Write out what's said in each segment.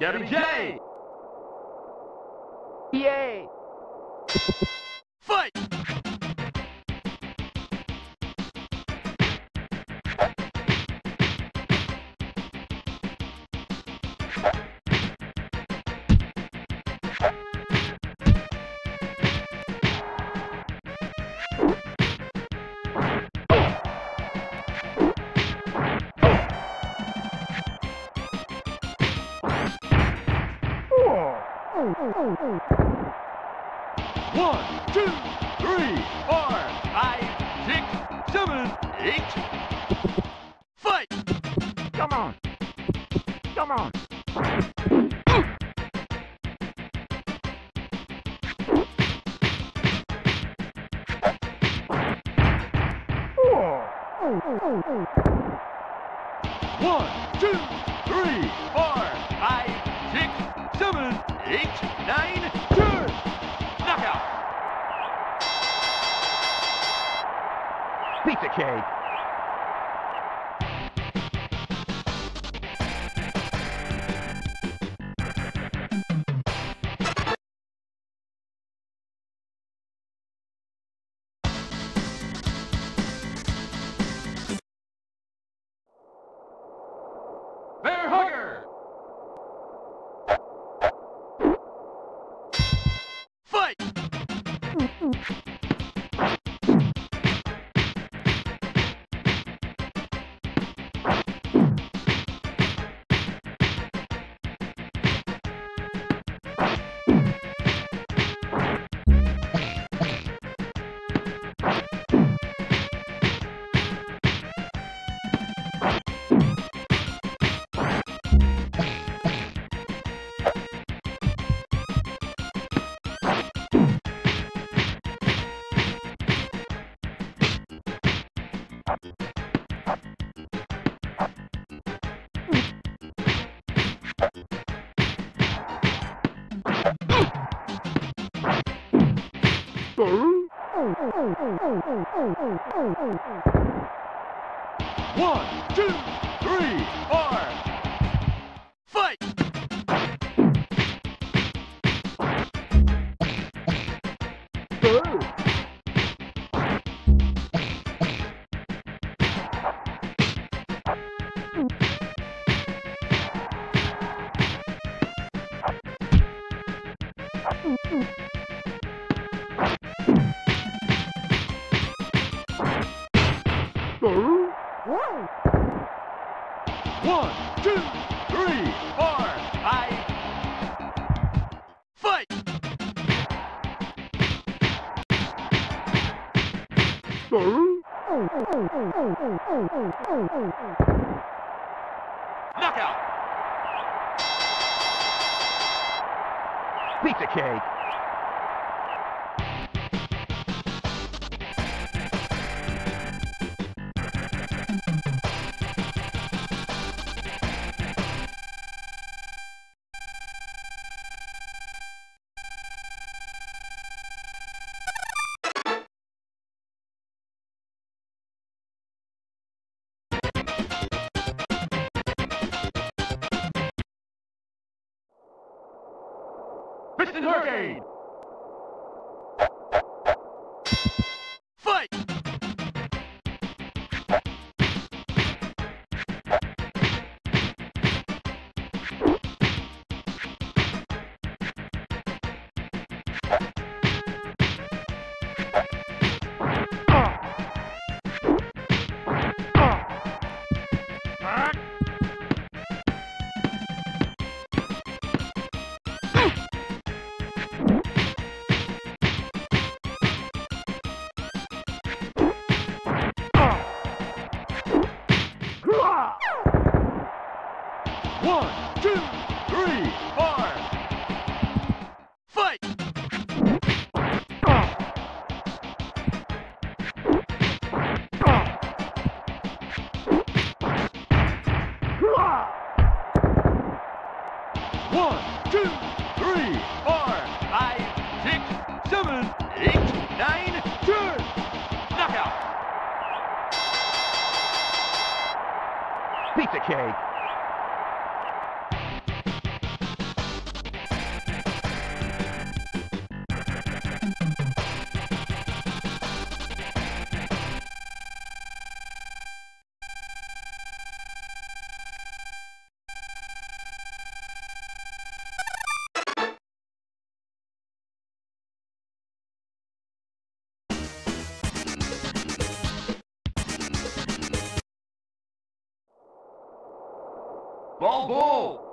Gabby Jay! Yay! Fight! One, two, three, four, five, six, seven, eight. Fight! Come on! Come on! One, two, three, four, five, six, seven, eight, nine, ten. Knockout! Pizza cake! One, two, three, four. Fight! One, two, three, four, five. Fight! Knockout! Pizza cake! Piston One, two, three, four, five, six, seven, eight, nine, ten. Knockout! Pizza cake! Lobo!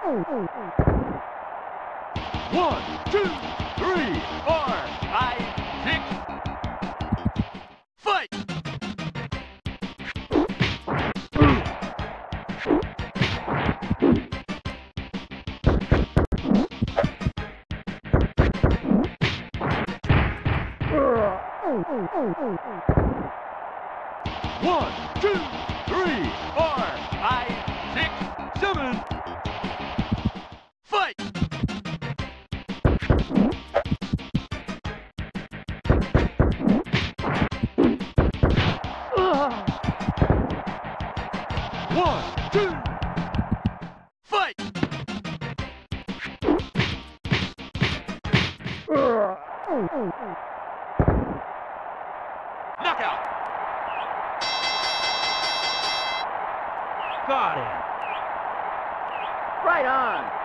One, two, three, four, five, six. Fight! One, two, three, four, five, six, seven. Fight! One, two, fight! Knockout! Got him. Right on.